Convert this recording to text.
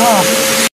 Oh.